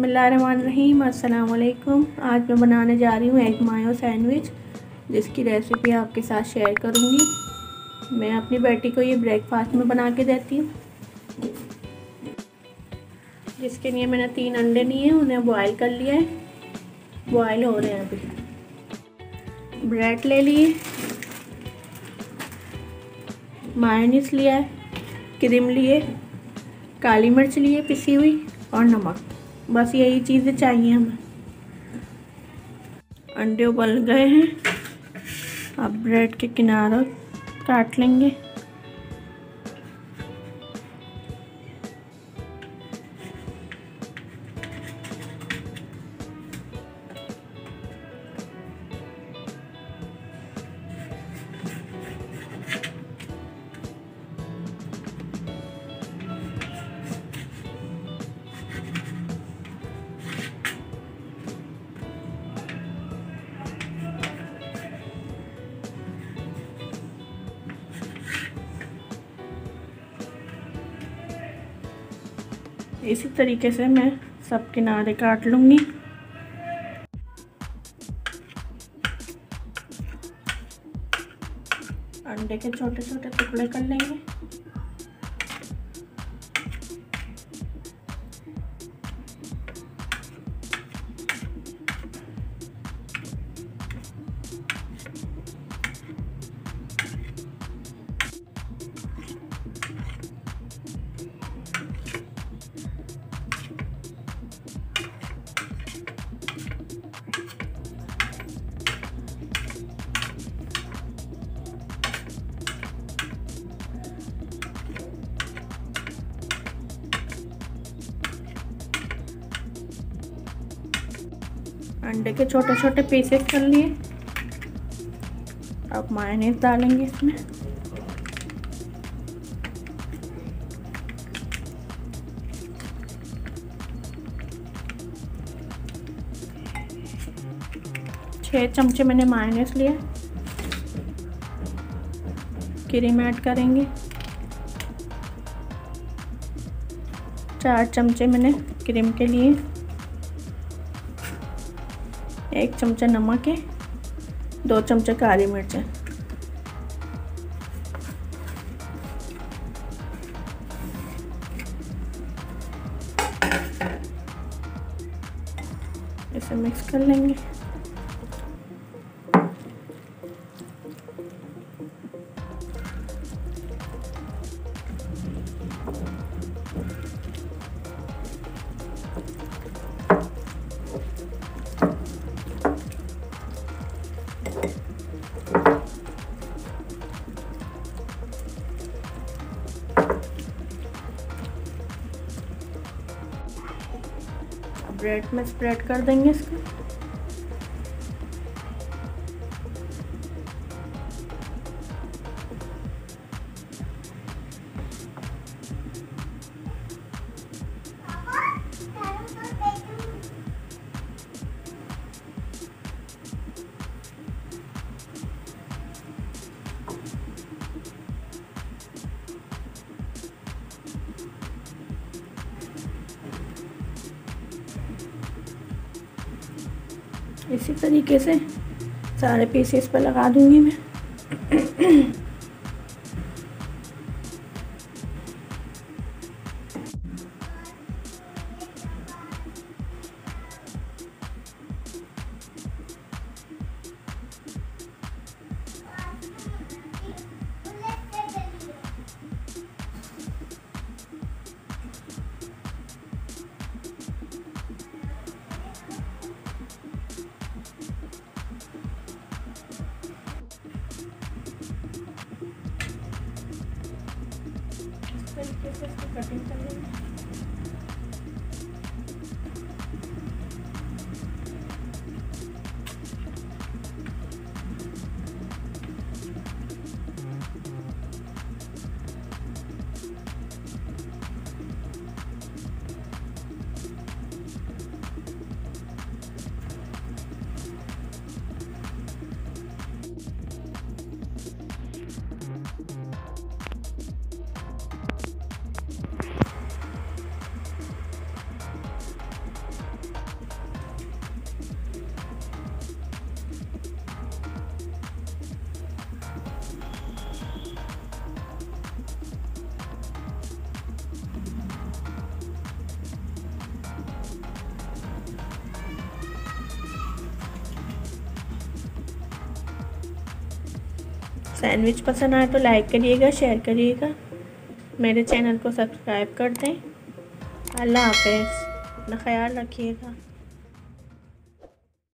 बिसमीम वालेकुम आज मैं बनाने जा रही हूँ एग मायो सैंडविच, जिसकी रेसिपी आपके साथ शेयर करूँगी। मैं अपनी बेटी को ये ब्रेकफास्ट में बना के देती हूँ। जिसके लिए मैंने तीन अंडे लिए उन्हें बॉयल कर लिया है। बॉयल हो रहे हैं अभी। ब्रेड ले लिए। मायोनीस लिया है। क्रीम लिए। काली मिर्च लिए, पिसी हुई और नमक। बस यही चीज़ें चाहिए हमें। अंडे उबल गए हैं। अब ब्रेड के किनारों काट लेंगे। इसी तरीके से मैं सब किनारे काट लूँगी। अंडे के छोटे छोटे टुकड़े कर लेंगे। अंडे के छोटे छोटे पीसेस कर लिए। अब मायनेस डालेंगे इसमें। छः चमचे मैंने मायनेस लिया क्रीम ऐड करेंगे। चार चमचे मैंने क्रीम के लिए। एक चमचा नमक है दो चम्मच काली मिर्च है। इसे मिक्स कर लेंगे। ब्रेड में स्प्रेड कर देंगे इसको। इसी तरीके से सारे पीसेस पर लगा दूँगी मैं। तरीके से इसकी कटिंग कर लेंगे सैंडविच पसंद आए तो लाइक करिएगा, शेयर करिएगा। मेरे चैनल को सब्सक्राइब कर दें। अल्लाह हाफ़ अपना ख्याल रखिएगा।